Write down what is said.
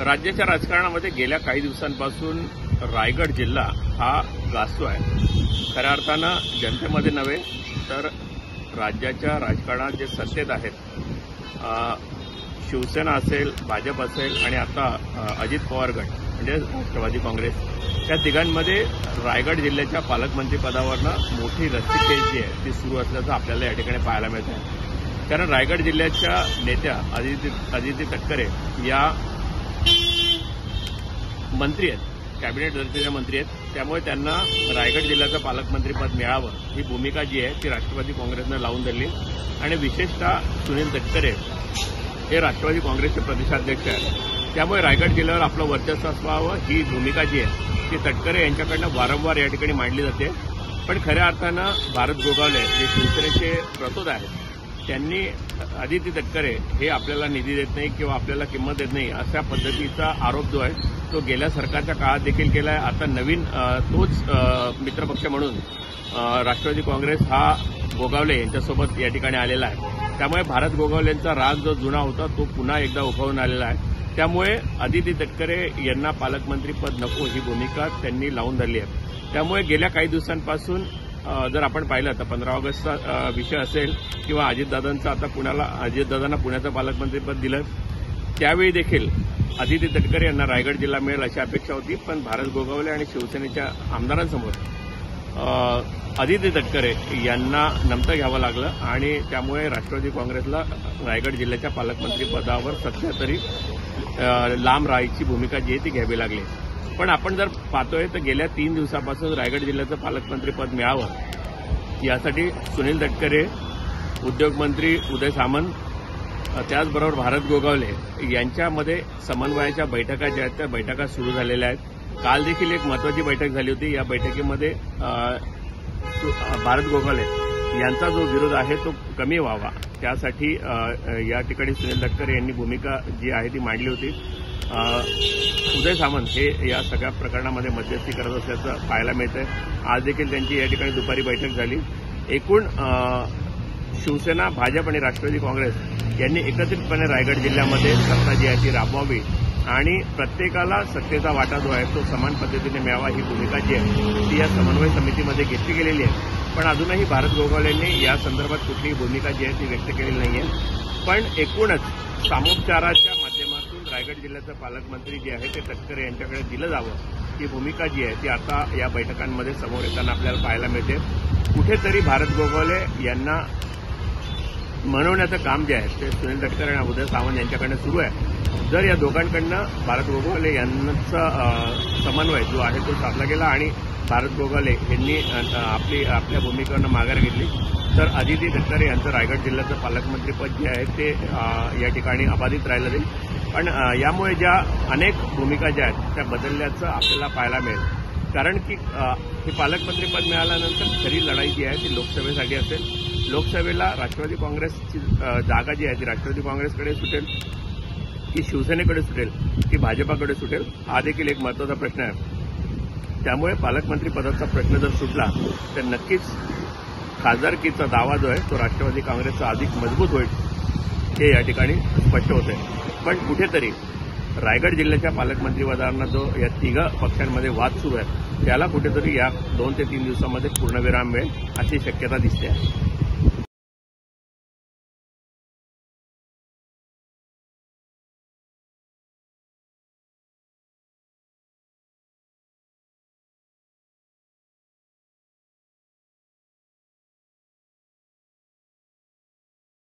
राज्याच्या राजकारणामध्ये गेल्या काही दिवसांपासून रायगड जिल्हा हा गाजतो आहे. खऱ्या अर्थानं जनतेमध्ये नव्हे तर राज्याच्या राजकारणात जे सत्तेत आहेत शिवसेना असेल भाजप असेल आणि आता अजित पवार गट म्हणजे राष्ट्रवादी काँग्रेस या तिघांमध्ये रायगड जिल्ह्याच्या पालकमंत्रीपदावरनं मोठी रस्सीखेच जी आहे ती सुरू असल्याचं आपल्याला या ठिकाणी पाहायला मिळत आहे कारण रायगड जिल्ह्याच्या नेत्या अदिती अदिती तटकरे या मंत्री आहेत. कॅबिनेट दर्जाच्या मंत्री आहेत. त्यामुळे त्यांना रायगड जिल्ह्याचं पालकमंत्रीपद मिळावं ही भूमिका जी आहे ती राष्ट्रवादी काँग्रेसनं लावून धरली. आणि विशेषतः सुनील तटकरे हे राष्ट्रवादी काँग्रेसचे प्रदेशाध्यक्ष आहेत. त्यामुळे रायगड जिल्ह्यावर आपलं वर्चस्व असावं ही भूमिका जी आहे ती तटकरे यांच्याकडनं वारंवार या ठिकाणी मांडली जाते. पण खऱ्या अर्थानं भारत गोगावले जे शिवसेनेचे प्रतोद आहेत त्यांनी आदिती तटकरे हे आपल्याला निधी देत नाही किंवा आपल्याला किंमत देत नाही अशा पद्धतीचा आरोप जो आहे तो गेल्या सरकारच्या काळात देखील केला आहे आता नवीन तोच मित्रपक्ष म्हणून राष्ट्रवादी काँग्रेस हा गोगावले यांच्यासोबत या ठिकाणी आलेला आहे. त्यामुळे भारत गोगावलेंचा राग जो जुना होता तो पुन्हा एकदा उफावून आलेला आहे. त्यामुळे आदिती तटकरे यांना पालकमंत्रीपद नको ही भूमिका त्यांनी लावून धरली आहे. त्यामुळे गेल्या काही दिवसांपासून जर आपण पाहिलं तर पंधरा ऑगस्टचा विषय असेल किंवा अजितदादांचं आता पुण्याला अजितदादांना पुण्याचं पालकमंत्रीपद दिलं त्यावेळी देखील आदिती तटकरे यांना रायगड जिल्हा मिळेल अशी अपेक्षा होती पण भारत गोगावले आणि शिवसेनेच्या आमदारांसमोर आदित्य आदिती तटकरे यांना नमतं घ्यावं लागलं आणि त्यामुळे राष्ट्रवादी काँग्रेसला रायगड जिल्ह्याच्या पालकमंत्रीपदावर सध्या तरी लांब राहायची भूमिका जी आहे ती घ्यावी लागली. पण आपण जर पाहतोय तर गेल्या तीन दिवसापासून रायगड जिल्ह्याचं पालकमंत्रीपद मिळावं यासाठी सुनील तटकरे उद्योगमंत्री उदय सामंत त्याचबरोबर भारत गोगावले यांच्यामध्ये समन्वयाच्या बैठका ज्या आहेत त्या बैठका सुरू झालेल्या आहेत. काल देखील एक महत्वाची बैठक झाली होती. या बैठकीमध्ये भारत गोगावले यांचा जो विरोध आहे तो कमी व्हावा. त्यासाठी या ठिकाणी सुनील तटकरे यांनी भूमिका जी आहे ती मांडली होती. उदय सामंत हे या सगळ्या प्रकरणामध्ये मध्यस्थी करत असल्याचं पाहायला मिळतंय. आज देखील त्यांची या ठिकाणी दुपारी बैठक झाली. एकूण शिवसेना भाजप आणि राष्ट्रवादी काँग्रेस यांनी एकत्रितपणे रायगड जिल्ह्यामध्ये सत्ता जी आहे ती राबवावी आणि प्रत्येकाला सत्तेचा वाटा जो आहे तो समान पद्धतीने मिळावा ही भूमिका जी आहे ती या समन्वय समितीमध्ये घेतली गेलेली आहे. पण अजूनही भारत गोगावलेंनी या संदर्भात कुठलीही भूमिका जी आहे ती व्यक्त केलेली नाही आहे पण एकूणच सामोपचाराच्या माध्यमातून रायगड जिल्ह्याचं पालकमंत्री जे आहे ते तटकरे यांच्याकडे दिलं जावं ही भूमिका जी आहे ती आता या बैठकांमध्ये समोर येताना आपल्याला पाहायला मिळते. कुठेतरी भारत गोगावले यांना मनवण्याचं काम जे आहे ते सुनील तटकरे आणि उदय सावंत यांच्याकडनं सुरू आहे. जर या दोघांकडनं भारत गोगावले यांचा समन्वय जो आहे तो साधला गेला आणि भारत गोगावले यांनी आपली आपल्या भूमिकेनं माघार घेतली तर अदिती तटकरे यांचं रायगड जिल्ह्याचं पालकमंत्रीपद जे आहे ते या ठिकाणी अबाधित राहिलं जाईल. पण यामुळे ज्या अनेक भूमिका ज्या आहेत त्या बदलल्याचं आपल्याला पाहायला मिळेल. कारण की हे पालकमंत्रीपद मिळाल्यानंतर खरी लढाई जी आहे ती लोकसभेसाठी असेल. लोकसभेला राष्ट्रवादी काँग्रेसची जागा जी आहे ती राष्ट्रवादी काँग्रेसकडे सुटेल. की शिवसेनेकडे सुटेल की भाजपाकडे सुटेल हा देखील एक महत्त्वाचा प्रश्न आहे. त्यामुळे पालकमंत्री पदाचा प्रश्न जर सुटला तर नक्कीच खासदारकीचा दावा जो आहे तो राष्ट्रवादी काँग्रेसचा अधिक मजबूत होईल हे या ठिकाणी स्पष्ट होत आहे पण कुठेतरी रायगड जिल्ह्याच्या पालकमंत्रीपदांना जो या तिघ पक्षांमध्ये वाद सुरू आहे त्याला कुठेतरी या दोन ते तीन दिवसामध्ये पूर्णविराम मिळेल अशी शक्यता दिसते आहे.